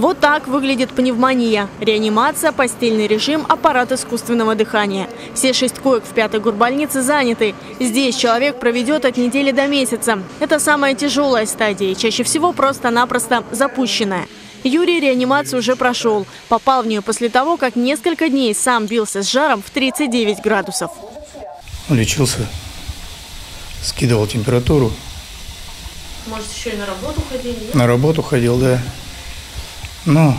Вот так выглядит пневмония. Реанимация, постельный режим, аппарат искусственного дыхания. Все шесть коек в пятой гурбольнице заняты. Здесь человек проведет от недели до месяца. Это самая тяжелая стадия, чаще всего просто-напросто запущенная. Юрий реанимацию уже прошел. Попал в нее после того, как несколько дней сам бился с жаром в 39 градусов. Лечился, скидывал температуру. Может, еще и на работу ходил? На работу ходил, да. Но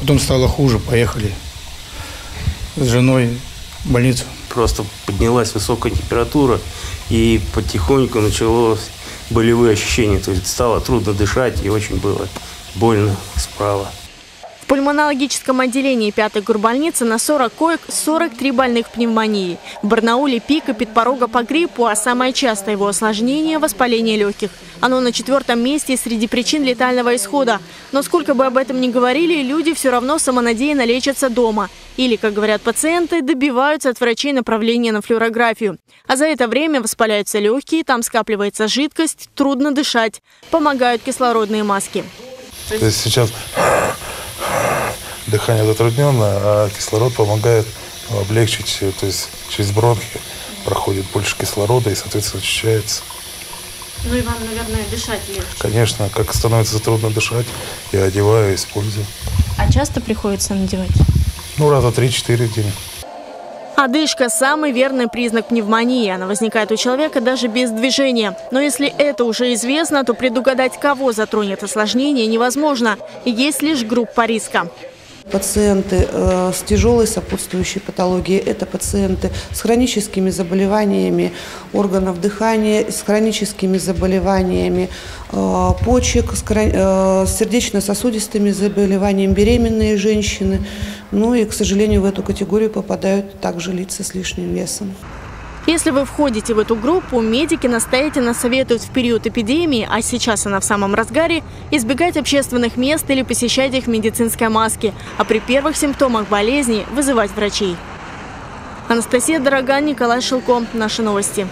потом стало хуже, поехали с женой в больницу. Просто поднялась высокая температура, и потихоньку началось болевые ощущения. То есть стало трудно дышать, и очень было больно справа. Пульмонологическом отделении 5-й горбольницы на 40 коек 43 больных пневмонии. В Барнауле пик и по гриппу, а самое частое его осложнение – воспаление легких. Оно на четвертом месте среди причин летального исхода. Но сколько бы об этом ни говорили, люди все равно самонадеянно лечатся дома. Или, как говорят пациенты, добиваются от врачей направления на флюорографию. А за это время воспаляются легкие, там скапливается жидкость, трудно дышать. Помогают кислородные маски. Сейчас дыхание затруднено, а кислород помогает облегчить, то есть через бронхи проходит больше кислорода и, соответственно, очищается. Ну и вам, наверное, дышать легче. Конечно, как становится трудно дышать, я одеваю, использую. А часто приходится надевать? Ну, раза три-четыре в день. Одышка – самый верный признак пневмонии. Она возникает у человека даже без движения. Но если это уже известно, то предугадать, кого затронет осложнение, невозможно. Есть лишь группа риска. Пациенты э, с тяжелой сопутствующей патологией – это пациенты с хроническими заболеваниями органов дыхания, с хроническими заболеваниями э, почек, э, с сердечно-сосудистыми заболеваниями беременные женщины. Ну и, к сожалению, в эту категорию попадают также лица с лишним весом. Если вы входите в эту группу, медики настоятельно советуют в период эпидемии, а сейчас она в самом разгаре, избегать общественных мест или посещать их в медицинской маске, а при первых симптомах болезни вызывать врачей. Анастасия Дороган, Николай Шелко. Наши новости.